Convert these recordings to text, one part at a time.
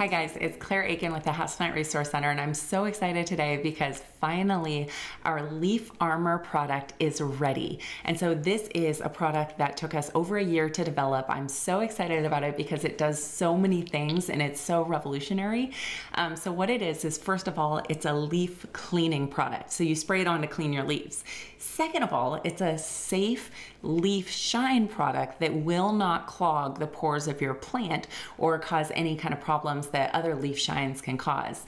Hi guys, it's Claire Akin with the Houseplant Resource Center and I'm so excited today because finally our Leaf Armor product is ready. And so this is a product that took us over a year to develop. I'm so excited about it because it does so many things and it's so revolutionary. Um, so what it is, is first of all, it's a leaf cleaning product. So you spray it on to clean your leaves. Second of all, it's a safe leaf shine product that will not clog the pores of your plant or cause any kind of problems that other leaf shines can cause.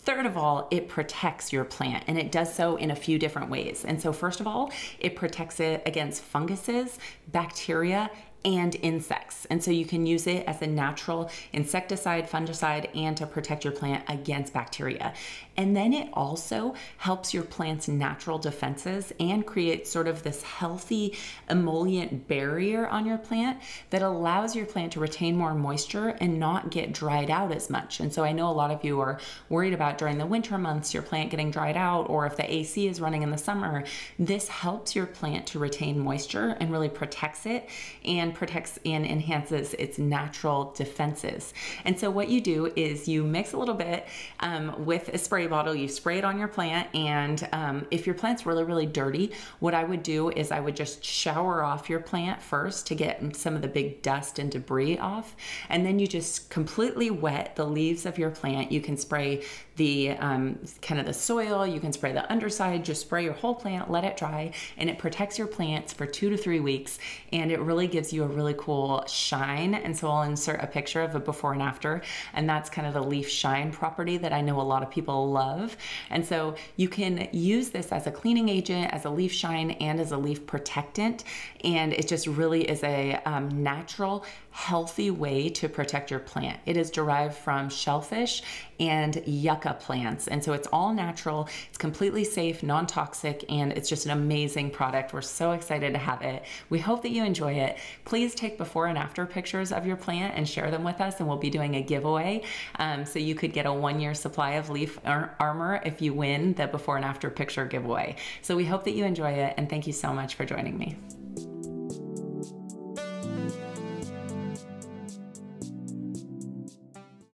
Third of all, it protects your plant and it does so in a few different ways. And so, first of all, it protects it against funguses, bacteria, and insects. And so you can use it as a natural insecticide, fungicide, and to protect your plant against bacteria. And then it also helps your plant's natural defenses and creates sort of this healthy emollient barrier on your plant that allows your plant to retain more moisture and not get dried out as much. And so I know a lot of you are worried about during the winter months your plant getting dried out or if the AC is running in the summer. This helps your plant to retain moisture and really protects it and protects and enhances its natural defenses. And so what you do is you mix a little bit um, with a spray bottle, you spray it on your plant, and um, if your plant's really, really dirty, what I would do is I would just shower off your plant first to get some of the big dust and debris off, and then you just completely wet the leaves of your plant. You can spray the um, kind of the soil, you can spray the underside, just spray your whole plant, let it dry, and it protects your plants for two to three weeks, and it really gives you a really cool shine. And so I'll insert a picture of a before and after, and that's kind of the leaf shine property that I know a lot of people love. And so you can use this as a cleaning agent, as a leaf shine, and as a leaf protectant. And it just really is a um, natural, healthy way to protect your plant. It is derived from shellfish and yucca plants. And so it's all natural, it's completely safe, non toxic, and it's just an amazing product. We're so excited to have it. We hope that you enjoy it. Please take before and after pictures of your plant and share them with us, and we'll be doing a giveaway. Um, so you could get a one year supply of leaf ar armor if you win the before and after picture giveaway. So we hope that you enjoy it, and thank you so much for joining me.